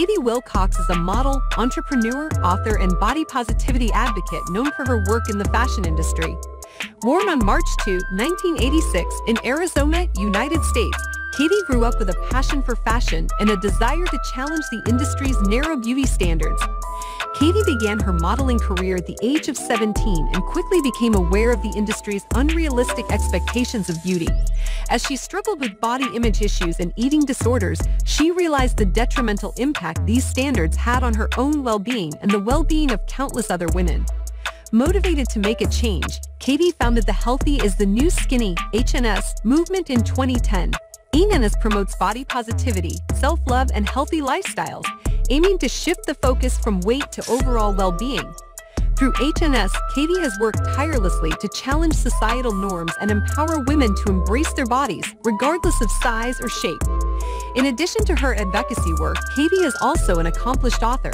Katie Willcox is a model, entrepreneur, author, and body positivity advocate known for her work in the fashion industry. Born on March 2, 1986, in Arizona, United States, Katie grew up with a passion for fashion and a desire to challenge the industry's narrow beauty standards. Katie began her modeling career at the age of 17 and quickly became aware of the industry's unrealistic expectations of beauty. As she struggled with body image issues and eating disorders, she realized the detrimental impact these standards had on her own well-being and the well-being of countless other women. Motivated to make a change, Katie founded the Healthy is the New Skinny HNS movement in 2010. HNS promotes body positivity, self-love, and healthy lifestyles, aiming to shift the focus from weight to overall well-being. Through HNS, Katie has worked tirelessly to challenge societal norms and empower women to embrace their bodies, regardless of size or shape. In addition to her advocacy work, Katie is also an accomplished author.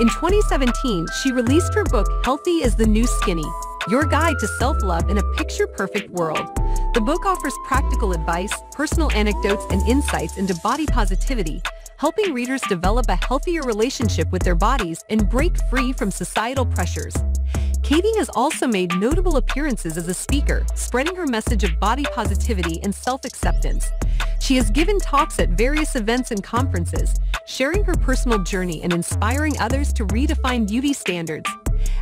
In 2017, she released her book Healthy is the New Skinny, Your Guide to Self-Love in a Picture-Perfect World. The book offers practical advice, personal anecdotes, and insights into body positivity, helping readers develop a healthier relationship with their bodies and break free from societal pressures. Katie has also made notable appearances as a speaker, spreading her message of body positivity and self-acceptance. She has given talks at various events and conferences, sharing her personal journey and inspiring others to redefine beauty standards.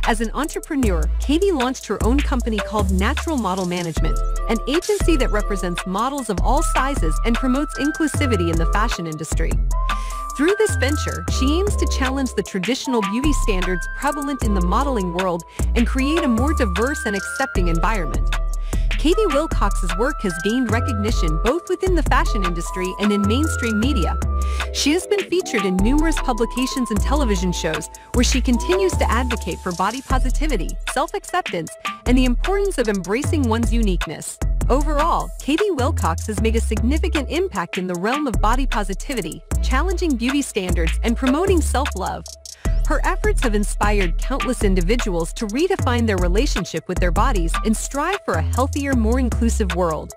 As an entrepreneur, Katie launched her own company called Natural Model Management, an agency that represents models of all sizes and promotes inclusivity in the fashion industry. Through this venture, she aims to challenge the traditional beauty standards prevalent in the modeling world and create a more diverse and accepting environment. Katie Willcox's work has gained recognition both within the fashion industry and in mainstream media. She has been featured in numerous publications and television shows where she continues to advocate for body positivity, self-acceptance, and the importance of embracing one's uniqueness. Overall, Katie Willcox has made a significant impact in the realm of body positivity, challenging beauty standards, and promoting self-love. Her efforts have inspired countless individuals to redefine their relationship with their bodies and strive for a healthier, more inclusive world.